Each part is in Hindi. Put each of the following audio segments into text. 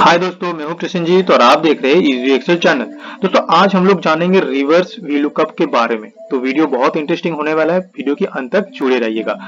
हाय दोस्तों, मैं हूँ जी तो और आप देख रहे हैं इजी एक्सेल चैनल दोस्तों, आज हम लोग जानेंगे रिवर्स वीलुकअप के बारे में। तो वीडियो बहुत इंटरेस्टिंग होने वाला है, वीडियो के अंत तक जुड़े रहिएगा।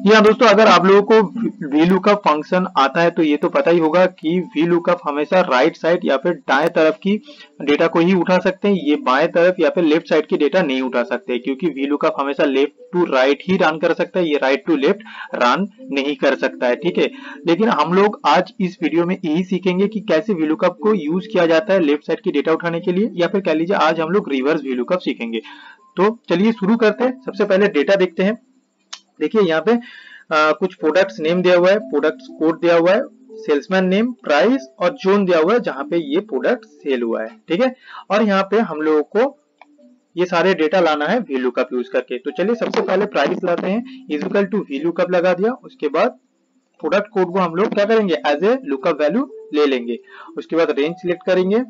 जी हाँ दोस्तों, अगर आप लोगों को वीलुकअप फ़ंक्शन आता है तो ये तो पता ही होगा कि वीलुकअप हमेशा राइट साइड या फिर दाएँ तरफ़ की डेटा को ही उठा सकते हैं। ये बाएँ तरफ़ या फिर लेफ़्ट साइड की डेटा नहीं उठा सकते, क्योंकि वीलुकअप हमेशा लेफ़्ट टू राइट ही रन कर सकता है। ये राइट टू लेफ़्ट रन नहीं कर सकता है, ठीक है? लेकिन हम लोग आज इस वीडियो में यही सीखेंगे कि कैसे वीलुकअप को यूज़ किया जाता है लेफ़्ट साइड की डेटा उठाने के लिए, या फिर कह लीजिए आज हम लोग रिवर्स वीलुकअप सीखेंगे। तो चलिए शुरू करते हैं। सबसे पहले डेटा देखते हैं। देखिए यहाँ पे आ, कुछ प्रोडक्ट्स नेम दिया हुआ है प्रोडक्ट्स कोड दिया हुआ है सेल्समैन नेम प्राइस और जोन दिया हुआ है जहाँ पे ये प्रोडक्ट सेल हुआ है ठीक है? और यहाँ पे हम लोगों को ये सारे डेटा लाना है वेल्यू कप यूज़ करके। तो चलिए सबसे पहले प्राइस लाते हैं। इजिकल टू वेल्यू कप लगा दिया उसके बाद प्रोडक्ट कोड को हम लोग क्या करेंगे? एज ए लुकअप वैल्यू ले लेंगे। उसके बाद रेंज सिलेक्ट करेंगे।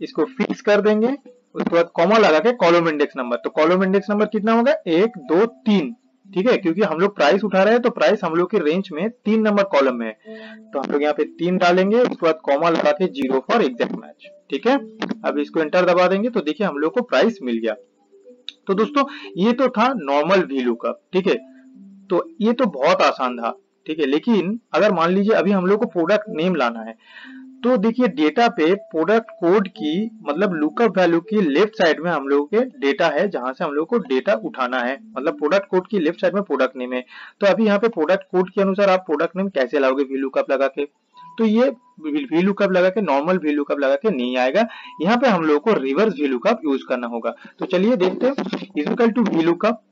इसको फिक्स कर देंगे। उसके बाद कॉमा लगा के कॉलम इंडेक्स नंबर तो कॉलम इंडेक्स नंबर कितना होगा? एक, दो, तीन। ठीक है? क्योंकि हम लोग प्राइस उठा रहे हैं तो प्राइस हम लोग के रेंज में तीन नंबर कॉलम में है। तो हम लोग यहाँ पे तीन डालेंगे, उसके बाद कॉमा लगा के ज़ीरो फॉर एग्जैक्ट मैच ठीक है? अब इसको एंटर दबा देंगे तो देखिए हम लोग को प्राइस मिल गया। तो दोस्तों, ये तो था नॉर्मल वैल्यू का। ठीक है? तो ये तो बहुत आसान था। ठीक है? लेकिन अगर मान लीजिए अभी हम लोग को प्रोडक्ट नेम लाना है तो देखिए डेटा पे प्रोडक्ट कोड की मतलब लुकअप वैल्यू की लेफ़्ट साइड में हम लोग के डेटा है, जहाँ से हम लोग को डेटा उठाना है। मतलब प्रोडक्ट कोड की लेफ़्ट साइड में प्रोडक्ट नेम है। तो अभी यहाँ पे प्रोडक्ट कोड के अनुसार आप प्रोडक्ट नेम कैसे लाओगे वी लुकअप लगा के? तो ये वी लुकअप लगा के नॉर्मल वी लुकअप लगा के नहीं आएगा। यहाँ पे हम लोग को रिवर्स वी लुकअप यूज़ करना होगा। तो चलिए देखते हैं। इजिकल टू वी लुकअप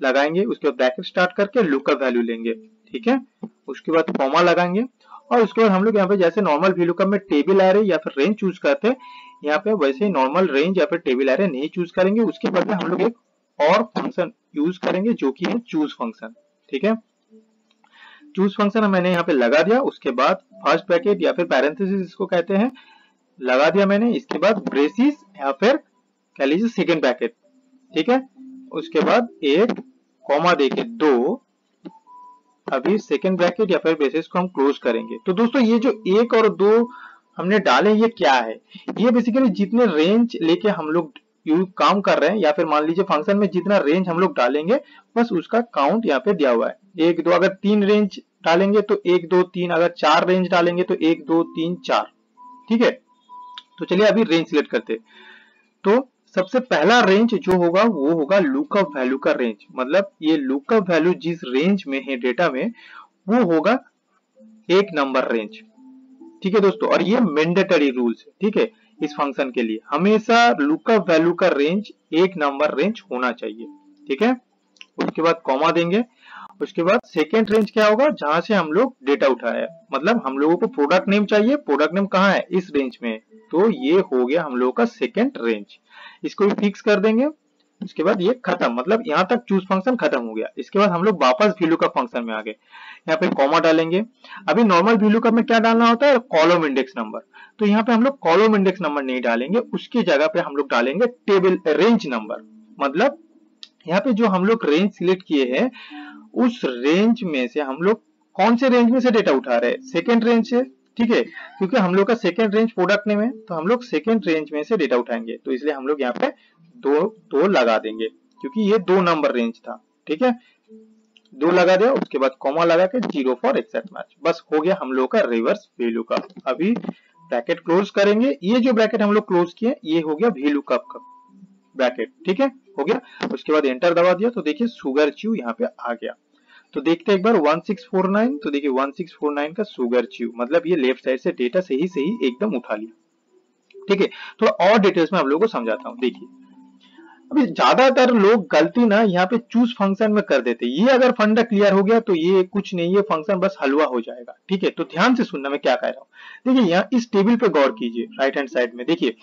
लगाएँगे, उसके बाद ब्रैकेट स्टार्ट करके लुकअप वैल्यू लेंगे। ठीक है? उसके बाद कॉमा लगाएँगे। और उसके बाद हम लोग यहाँ पे जैसे नॉर्मल वीलुकअप में टेबल एरे या फिर रेंज चूज़ करते हैं, यहाँ पे वैसे ही नॉर्मल रेंज या फिर टेबल आ रहे नहीं चूज़ करेंगे। उसके बदले हम लोग एक और फ़ंक्शन यूज़ करेंगे जो कि है चूज़ फ़ंक्शन ठीक है? चूज़ फ़ंक्शन मैंने यहाँ पे लगा दिया, उसके बाद फ़र्स्ट ब्रैकेट या फिर पैरेंथेसिस इसको कहते हैं, लगा दिया मैंने, इसके बाद ब्रेसिस या फिर कह लीजिए सेकेंड ब्रैकेट ठीक है? उसके बाद एक कॉमा देके दो अभी सेकेंड ब्रैकेट या फिर बेसिस को हम क्लोज करेंगे। तो दोस्तों, ये जो एक और दो हमने डाले, ये क्या है? ये बेसिकली जितने रेंज लेके हम लोग काम कर रहे हैं, या फिर मान लीजिए फ़ंक्शन में जितना रेंज हम लोग डालेंगे, बस उसका काउंट यहाँ पे दिया हुआ है। एक, दो, अगर तीन रेंज डालेंगे तो एक, दो, तीन, अगर चार रेंज डालेंगे तो एक, दो, तीन, चार। ठीक है? तो चलिए अभी रेंज सिलेक्ट करते तो सबसे पहला रेंज जो होगा, वो होगा लुकअप वैल्यू का रेंज मतलब ये लुकअप वैल्यू जिस रेंज में है डेटा में, वो होगा एक नंबर रेंज ठीक है दोस्तों? और ये मैंडेटरी रूल्स है, ठीक है? इस फ़ंक्शन के लिए हमेशा लुकअप वैल्यू का रेंज एक नंबर रेंज होना चाहिए, ठीक है? उसके बाद कॉमा देंगे। उसके बाद सेकेंड रेंज क्या होगा? जहाँ से हम लोग डेटा उठाया मतलब हम लोगों को प्रोडक्ट नेम चाहिए प्रोडक्ट नेम कहाँ है? इस रेंज में तो ये हो गया हम लोगों का सेकेंड रेंज इसको भी फिक्स कर देंगे। उसके बाद ये खत्म मतलब यहाँ तक चूज़ फ़ंक्शन खत्म हो गया। इसके बाद हम लोग वापस वैल्यू का फ़ंक्शन में आ गए। यहाँ पे कॉमा डालेंगे। अभी नॉर्मल वैल्यू का में क्या डालना होता है? कॉलम इंडेक्स नंबर तो यहाँ पे हम लोग कॉलम इंडेक्स नंबर नहीं डालेंगे। उसकी जगह पे हम लोग डालेंगे टेबल रेंज नंबर मतलब यहाँ पे जो हम लोग रेंज सिलेक्ट किए हैं, उस रेंज में से हम लोग कौन से रेंज में से डेटा उठा रहे हैं? सेकेंड रेंज से ठीक है? क्योंकि हम लोग का सेकेंड रेंज प्रोडक्ट नेम है तो हम लोग सेकेंड रेंज में से डेटा उठाएँगे। तो इसलिए हम लोग यहाँ पे दो दो लगा देंगे, क्योंकि ये दो नंबर रेंज था, ठीक है? दो लगा दिया, उसके बाद कॉमा लगा के ज़ीरो फॉर एक्सेक्ट मैच बस हो गया हम लोग का रिवर्स वैल्यू का अभी ब्रैकेट क्लोज करेंगे। ये जो ब्रैकेट हम लोग क्लोज किए, ये हो गया वैल्यू कप का ब्रैकेट ठीक है? हो गया। उसके बाद एंटर दबा दिया तो देखिए सुगर च्यू यहाँ पे आ गया। तो देखते हैं एक बार 1649 तो देखिए 1649 का सुगर च्यू मतलब ये लेफ़्ट साइड से डेटा सही सही एकदम उठा लिया। ठीक है, थोड़ा और डिटेल्स में आप लोगों को समझाता हूँ। देखिए, अभी ज़्यादातर लोग गलती ना यहाँ पे चूज़ फ़ंक्शन में कर देते ये अगर फंडा क्लियर हो गया तो ये कुछ नहीं, ये फ़ंक्शन बस हलवा हो जाएगा। ठीक है तो ध्यान से सुनना मैं क्या कह रहा हूँ। देखिए, यहाँ इस टेबल पे गौर कीजिए राइट हैंड साइड में। देखिए,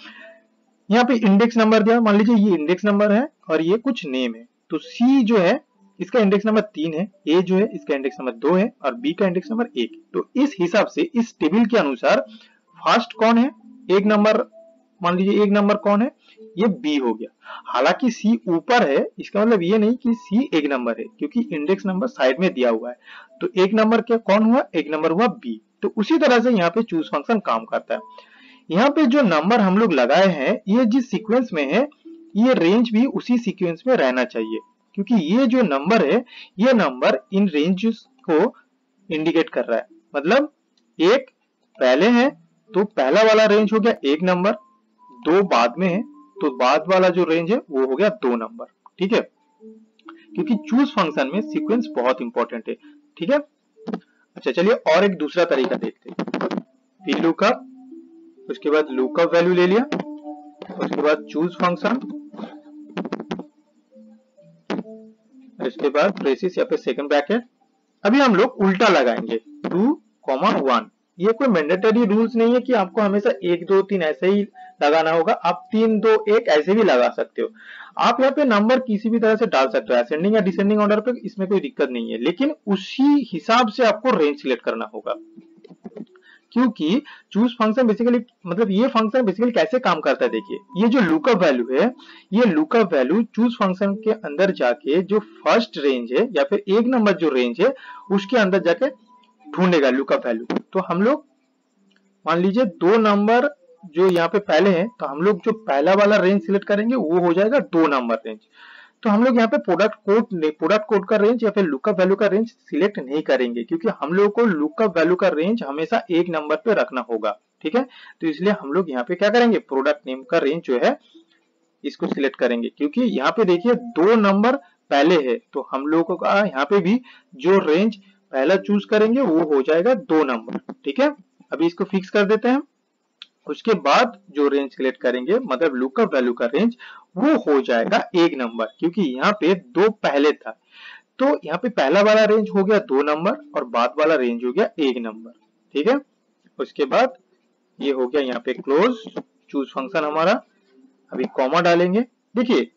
यहाँ पे इंडेक्स नंबर दिया, मान लीजिए ये इंडेक्स नंबर है और ये कुछ नेम है। तो सी जो है इसका इंडेक्स नंबर तीन है ए जो है, इसका इंडेक्स नंबर दो है और बी का इंडेक्स नंबर एक। तो इस हिसाब से, इस टेबल के अनुसार फ़र्स्ट कौन है? एक नंबर मान लीजिए एक नंबर कौन है? ये बी हो गया। हालाँकि सी ऊपर है, इसका मतलब ये नहीं कि सी एक नंबर है, क्योंकि इंडेक्स नंबर साइड में दिया हुआ है। तो एक नंबर क्या, कौन हुआ? एक नंबर हुआ बी तो उसी तरह से यहाँ पे चूज़ फ़ंक्शन काम करता है। यहाँ पे जो नंबर हम लोग लगाए हैं, ये जिस सीक्वेंस में है, ये रेंज भी उसी सीक्वेंस में रहना चाहिए। क्योंकि ये जो नंबर है, ये नंबर इन रेंज को इंडिकेट कर रहा है। मतलब एक पहले है तो पहला वाला रेंज हो गया एक नंबर दो बाद में है तो बाद वाला जो रेंज है, वो हो गया दो नंबर ठीक है? क्योंकि चूज़ फ़ंक्शन में सीक्वेंस बहुत इंपॉर्टेंट है। ठीक है? अच्छा चलिए और एक दूसरा तरीका देखते हैं। पी लुकअप उसके बाद लुकअप वैल्यू ले लिया, उसके बाद चूज़ फ़ंक्शन इसके बाद प्रेसिस या फिर सेकंड ब्रैकेट अभी हम लोग उल्टा लगाएँगे। टू कॉमा वन ये कोई मैंडेटरी रूल्स नहीं है कि आपको हमेशा एक, दो, तीन ऐसे ही लगाना होगा। आप तीन, दो, एक ऐसे भी लगा सकते हो। आप यहाँ पे नंबर किसी भी तरह से डाल सकते हो। असेंडिंग या डिसेंडिंग ऑर्डर पे इसमें कोई दिक्कत नहीं है। लेकिन उसी हिसाब से आपको रेंज सिलेक्ट करना होगा। क्योंकि चूज़ फ़ंक्शन बेसिकली मतलब ये फ़ंक्शन बेसिकली कैसे काम करता है, देखिए, ये जो लुकअप वैल्यू है, ये लुकअप वैल्यू चूज़ फ़ंक्शन के अंदर जाके जो फ़र्स्ट रेंज है या फिर एक नंबर जो रेंज है, उसके अंदर जाके ढूंढेगा लुकअप वैल्यू तो हम लोग, मान लीजिए दो नंबर जो यहाँ पे पहले हैं तो हम लोग जो पहला वाला रेंज सिलेक्ट करेंगे, वो हो जाएगा दो नंबर रेंज तो हम लोग यहाँ पे प्रोडक्ट कोड प्रोडक्ट कोड का रेंज या फिर लुकअप वैल्यू का रेंज सिलेक्ट नहीं करेंगे, क्योंकि हम लोग को लुकअप वैल्यू का रेंज हमेशा एक नंबर पे रखना होगा, ठीक है? तो इसलिए हम लोग यहाँ पे क्या करेंगे? प्रोडक्ट नेम का रेंज जो है, इसको सिलेक्ट करेंगे, क्योंकि यहाँ पे देखिए दो नंबर पहले है तो हम लोगों का यहाँ पे भी जो रेंज पहला चूज़ करेंगे, वो हो जाएगा दो नंबर ठीक है? अभी इसको फिक्स कर देते हैं। उसके बाद जो रेंज सिलेक्ट करेंगे मतलब लुकअप वैल्यू का रेंज वो हो जाएगा एक नंबर, क्योंकि यहाँ पे दो पहले था। तो यहाँ पे पहला वाला रेंज हो गया दो नंबर और बाद वाला रेंज हो गया एक नंबर, ठीक है? उसके बाद ये हो गया यहाँ पे क्लोज चूज़ फ़ंक्शन हमारा। अभी कॉमा डालेंगे। देखिए,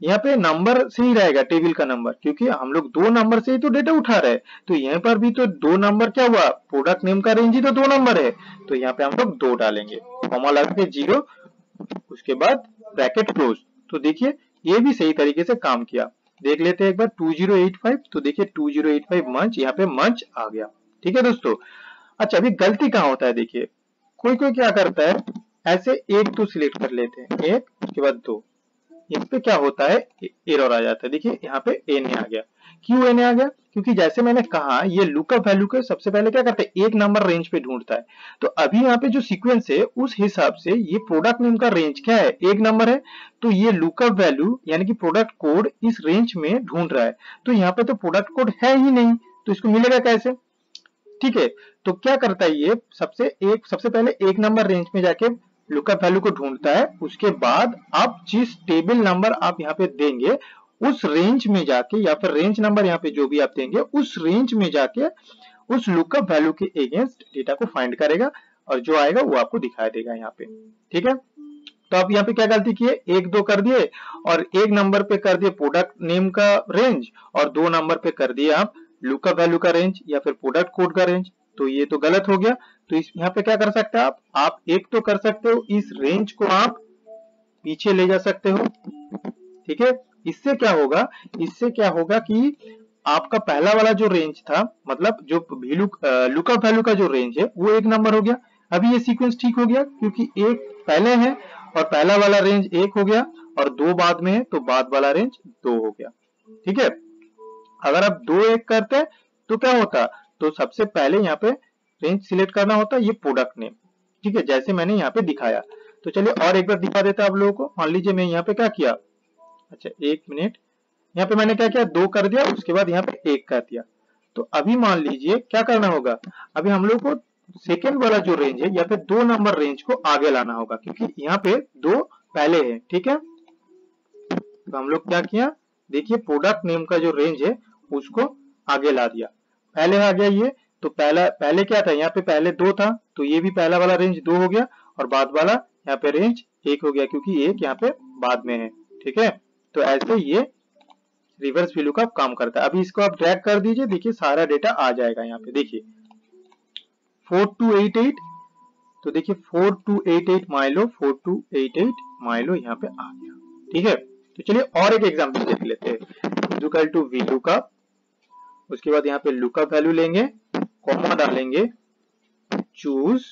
यहाँ पे नंबर से ही रहेगा टेबल का नंबर क्योंकि हम लोग दो नंबर से ही तो डेटा उठा रहे हैं। तो यहाँ पर भी तो दो नंबर क्या हुआ? प्रोडक्ट नेम का रेंज ही तो दो नंबर है। तो यहाँ पे हम लोग दो डालेंगे। कॉमा लगा के ज़ीरो उसके बाद ब्रैकेट क्लोज तो देखिए, ये भी सही तरीके से काम किया। देख लेते हैं एक बार 2085 तो देखिए 2085 मंच, यहाँ पे मंच आ गया। ठीक है दोस्तों? अच्छा अभी गलती कहाँ होता है देखिए। कोई कोई क्या करता है? ऐसे एक तो सिलेक्ट कर लेते हैं। एक, उसके बाद दो। यहाँ पे क्या होता है? एरर आ जाता है। देखिए, यहाँ पे एन आ गया। क्यों एन आ गया? क्योंकि जैसे मैंने कहा, ये लुकअप वैल्यू के सबसे पहले क्या करते हैं? एक नंबर रेंज पे ढूंढता है। तो अभी यहाँ पे जो सीक्वेंस है, उस हिसाब से ये प्रोडक्ट नेम का रेंज क्या है? एक नंबर है। तो ये लुकअप वैल्यू यानी कि प्रोडक्ट कोड इस रेंज में ढूंढ रहा है। तो यहाँ पे तो प्रोडक्ट कोड है ही नहीं। तो इसको मिलेगा कैसे? ठीक है। तो क्या करता है ये? सबसे एक, सबसे पहले एक नंबर रेंज में जाके लुकअप वैल्यू को ढूंढता है, उसके बाद आप जिस टेबल नंबर आप यहाँ पे देंगे, उस रेंज में जाके या फिर रेंज नंबर यहाँ पे जो भी आप देंगे, उस रेंज में जाके उस लुकअप वैल्यू के अगेंस्ट डेटा को फाइंड करेगा और जो आएगा वो आपको दिखाई देगा यहाँ पे। ठीक है? तो आप यहाँ पे क्या गलती किए? एक दो कर दिए और एक नंबर पे कर दिए प्रोडक्ट नेम का रेंज और दो नंबर पे कर दिए आप लुकअप वैल्यू का रेंज या फिर प्रोडक्ट कोड का रेंज तो ये तो गलत हो गया। तो इस, यहाँ पे क्या कर सकते हैं आप? आप एक तो कर सकते हो, इस रेंज को आप पीछे ले जा सकते हो। ठीक है? इससे क्या होगा? इससे क्या होगा कि आपका पहला वाला जो रेंज था मतलब जो लुकअप वैल्यू का जो रेंज है, वो एक नंबर हो गया। अभी ये सीक्वेंस ठीक हो गया, क्योंकि एक पहले है और पहला वाला रेंज एक हो गया और दो बाद में है तो बाद वाला रेंज दो हो गया। ठीक है? अगर आप दो एक करते तो क्या होता? तो सबसे पहले यहाँ पे रेंज सिलेक्ट करना होता है ये प्रोडक्ट नेम ठीक है, जैसे मैंने यहाँ पे दिखाया। तो चलिए और एक बार दिखा देता आप लोगों को। मान लीजिए मैं यहाँ पे क्या किया? अच्छा एक मिनट यहाँ पे मैंने क्या किया? दो कर दिया, उसके बाद यहाँ पे एक कर दिया। तो अभी मान लीजिए क्या करना होगा? अभी हम लोग को सेकेंड वाला जो रेंज है या फिर दो नंबर रेंज को आगे लाना होगा, क्योंकि यहाँ पे दो पहले है। ठीक है? तो हम लोग क्या किया? देखिए प्रोडक्ट नेम का जो रेंज है, उसको आगे ला दिया। पहले आ गया ये तो पहला, पहले क्या था? यहाँ पे पहले दो था तो ये भी पहला वाला रेंज दो हो गया, और बाद वाला यहाँ पे रेंज एक हो गया, क्योंकि एक यहाँ पे बाद में है, ठीक है? तो ऐसे ये रिवर्स वैल्यू का काम करता है। अभी इसको आप ड्रैग कर दीजिए, देखिए सारा डेटा आ जाएगा यहाँ पे, देखिए। फोर टू एट एट तो देखिए फोर टू एट एट माइलो four two eight eight Milo यहाँ पे आ गया, ठीक है? तो चलिए और एक एग्ज़ाम्पल देख लेते हैं। टू वी लुकअप उसके बाद यहाँ पे लुकअप वैल्यू लेंगे कॉमा डालेंगे चूज़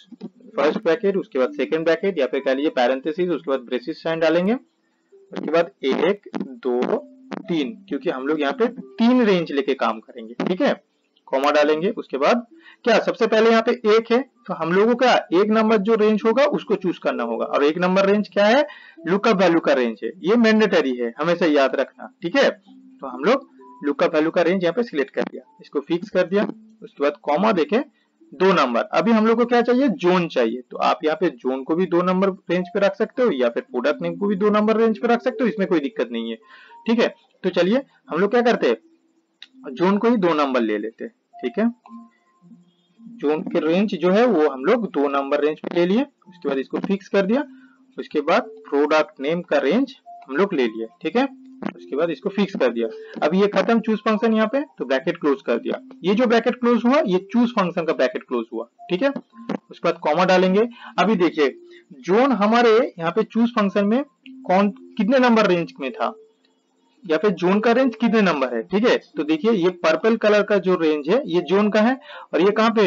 फ़र्स्ट ब्रैकेट उसके बाद सेकंड ब्रैकेट या फिर कह लीजिए पैरेंथेसिस उसके बाद ब्रेसिस साइन डालेंगे, उसके बाद एक, दो, तीन, क्योंकि हम लोग यहाँ पे तीन रेंज लेके काम करेंगे, ठीक है? कॉमा डालेंगे, उसके बाद क्या सबसे पहले यहाँ पे एक है तो हम लोगों का एक नंबर जो रेंज होगा, उसको चूज़ करना होगा। और एक नंबर रेंज क्या है? लुकअप वैल्यू का रेंज है। ये मैंडेटरी है, हमेशा याद रखना, ठीक है? तो हम लोग लुकअप वैल्यू का रेंज यहाँ पे सिलेक्ट कर दिया। इसको फिक्स कर दिया। उसके बाद कॉमा देखे, दो नंबर अभी हम लोग को क्या चाहिए? जोन चाहिए। तो आप यहाँ पे जोन को भी दो नंबर रेंज पे रख सकते हो, या फिर प्रोडक्ट नेम को भी दो नंबर रेंज पे रख सकते हो, इसमें कोई दिक्कत नहीं है। ठीक है? तो चलिए, हम लोग क्या करते हैं? जोन को ही दो नंबर ले लेते हैं। ठीक है? जोन के रेंज जो है, वो हम लोग दो नंबर रेंज पे ले लिए। उसके बाद इसको फिक्स कर दिया। उसके बाद प्रोडक्ट नेम का रेंज हम लोग ले लिए। ठीक है? उसके बाद इसको फिक्स कर दिया। अब ये खत्म चूज़ फ़ंक्शन यहाँ पे तो ब्रैकेट क्लोज कर दिया। ये जो ब्रैकेट क्लोज हुआ, ये चूज़ फ़ंक्शन का ब्रैकेट क्लोज हुआ, ठीक है? उसके बाद कॉमा डालेंगे। अभी देखिए, जोन हमारे यहाँ पे चूज़ फ़ंक्शन में कौन, कितने नंबर रेंज में था? या फिर जोन का रेंज कितने नंबर है, ठीक है? तो देखिए, ये पर्पल कलर का जो रेंज है, ये जोन का है, और ये कहाँ पे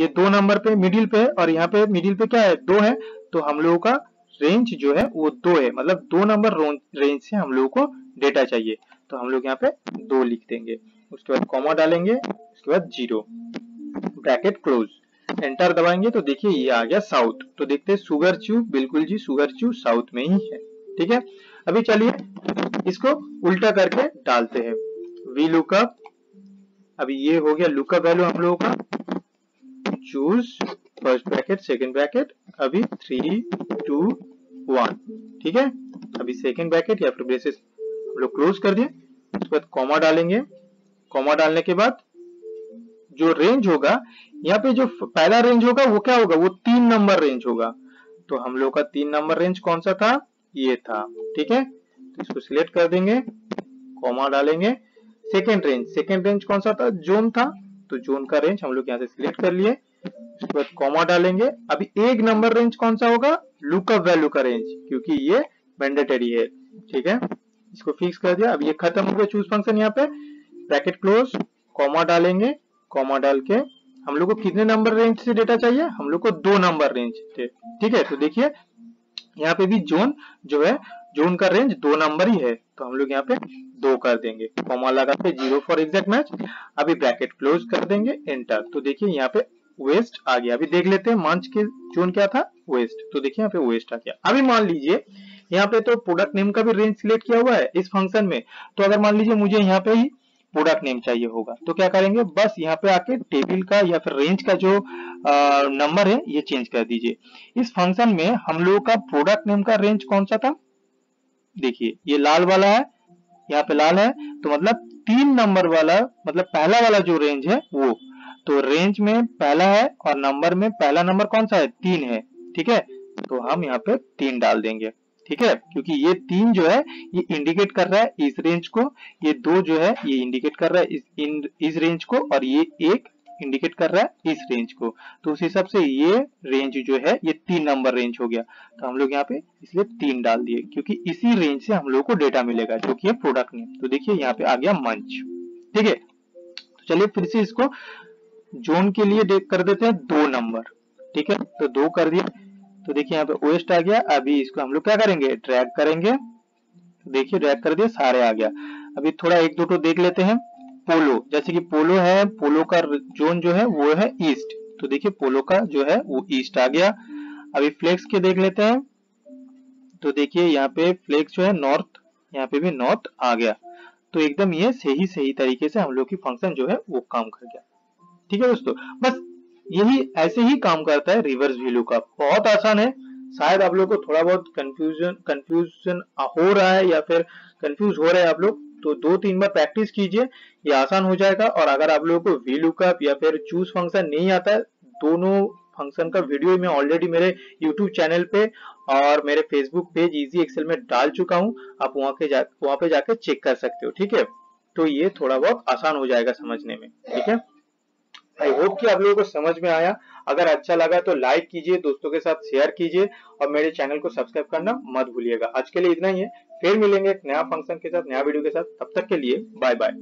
ये दो नंबर पे मिडिल पे है, और यहाँ पे मिडिल पे क्या है? दो है। तो हम लोगों का रेंज जो है, वो दो है। मतलब दो नंबर रेंज से हम लोगों को डेटा चाहिए। तो हम लोग यहाँ पे दो लिख देंगे। उसके बाद कॉमा डालेंगे, उसके बाद ज़ीरो ब्रैकेट क्लोज एंटर दबाएँगे तो देखिए ये आ गया साउथ तो देखते हैं सुगर च्यू बिल्कुल जी सुगर च्यू साउथ में ही है। ठीक है? अभी चलिए इसको उल्टा करके डालते हैं। वी लुकअप अभी ये हो गया लुकअप वैल्यू हम लोगों का। Choose first bracket second bracket अभी थ्री टू वन ठीक है? अभी सेकंड ब्रैकेट या फिर ब्रेसेस हम लोग क्लोज कर दिए उसके बाद कॉमा डालेंगे। कॉमा डालने के बाद जो रेंज होगा, यहाँ पे जो पहला रेंज होगा, वो क्या होगा? वो तीन नंबर रेंज होगा। तो हम लोग का तीन नंबर रेंज कौन सा था? ये था, ठीक है? तो इसको सिलेक्ट कर देंगे कॉमा डालेंगे। सेकेंड रेंज सेकेंड रेंज कौन सा था? जोन था। तो जोन का रेंज हम लोग यहाँ से सिलेक्ट कर लिए। उसके बाद कॉमा डालेंगे। अभी एक नंबर रेंज कौन सा होगा? लुकअप वैल्यू का रेंज क्योंकि ये मैंडेटरी है। ठीक है? इसको फिक्स कर दिया। अब ये खत्म हो गया चूज़ फ़ंक्शन यहाँ पे। ब्रैकेट क्लोज कॉमा डालेंगे। कॉमा डाल के हम लोग को कितने नंबर रेंज से डेटा चाहिए? हम लोग को दो नंबर रेंज ठीक है? तो देखिए, यहाँ पे भी जोन जो है जोन का रेंज दो नंबर ही है। तो हम लोग यहाँ पे दो कर देंगे। कॉमा लगा पे ज़ीरो फॉर एग्जैक्ट मैच अभी ब्रैकेट क्लोज कर देंगे एंटर तो देखिए, यहाँ पे वेस्ट आ गया अभी देख लेते हैं, मंच के जोन क्या था? वेस्ट तो देखिए यहाँ पे वेस्ट आ गया। अभी मान लीजिए, यहाँ पे तो प्रोडक्ट नेम का भी रेंज सिलेक्ट किया हुआ है इस फ़ंक्शन में। तो अगर मान लीजिए मुझे यहाँ पे ही प्रोडक्ट नेम चाहिए होगा तो क्या करेंगे? बस यहाँ पे आके टेबल का या फिर रेंज का जो नंबर है, ये चेंज कर दीजिए। इस फ़ंक्शन में हम लोगों का प्रोडक्ट नेम का रेंज कौन सा था? देखिए, ये लाल वाला है, यहाँ पे लाल है तो मतलब तीन नंबर वाला मतलब पहला वाला जो रेंज है, वो। तो रेंज में पहला है और नंबर में पहला नंबर कौन सा है? तीन है, ठीक है? तो हम यहाँ पे तीन डाल देंगे, ठीक है? क्योंकि ये तीन जो है, ये इंडिकेट कर रहा है इस रेंज को, ये दो जो है, ये इंडिकेट कर रहा है इस इस रेंज को और ये एक इंडिकेट कर रहा है इस रेंज को। तो उस हिसाब से ये रेंज जो है, ये तीन नंबर रेंज हो गया। तो हम लोग यहाँ पे इसलिए तीन डाल दिए, क्योंकि इसी रेंज से हम लोग को डेटा मिलेगा, जो कि प्रोडक्ट नेम तो देखिए यहाँ पे आ गया मंच, ठीक है? तो चलिए फिर से इसको जोन के लिए देख कर देते हैं दो नंबर ठीक है? तो दो कर दिया। तो देखिए यहाँ पे वेस्ट आ गया। अभी इसको हम लोग क्या करेंगे? ड्रैग करेंगे। देखिए ड्रैग कर दिया, सारे आ गया। अभी थोड़ा एक दो तो देख लेते हैं। पोलो जैसे कि पोलो है पोलो का जोन जो है, वो है ईस्ट तो देखिए पोलो का जो है, वो ईस्ट आ गया। अभी फ्लेक्स के देख लेते हैं। तो देखिए, यहाँ पे फ्लेक्स जो है नॉर्थ यहाँ पे भी नॉर्थ आ गया। तो एकदम ये सही सही तरीके से हम लोग की फ़ंक्शन जो है, वो काम कर गया। ठीक है दोस्तों? बस यही, ऐसे ही काम करता है रिवर्स वैल्यू का बहुत आसान है। शायद आप लोग को थोड़ा बहुत कंफ्यूजन कंफ्यूजन हो रहा है या फिर कंफ्यूज हो रहे हैं आप लोग तो दो तीन बार प्रैक्टिस कीजिए। ये आसान हो जाएगा और अगर आप लोगों को वी लुकअप या फिर चूज़ फ़ंक्शन नहीं आता है, दोनों फ़ंक्शन का वीडियो मैं ऑलरेडी मेरे यूट्यूब चैनल पे और मेरे फेसबुक पेज इजी एक्सेल में डाल चुका हूँ। आप वहाँ के जा, वहाँ पे जाके चेक कर सकते हो, ठीक है? तो ये थोड़ा बहुत आसान हो जाएगा समझने में, ठीक है? आई होप कि आप लोगों को समझ में आया। अगर अच्छा लगा तो लाइक कीजिए, दोस्तों के साथ शेयर कीजिए और मेरे चैनल को सब्सक्राइब करना मत भूलिएगा। आज के लिए इतना ही है। फिर मिलेंगे एक नया फ़ंक्शन के साथ, नया वीडियो के साथ। तब तक के लिए बाय बाय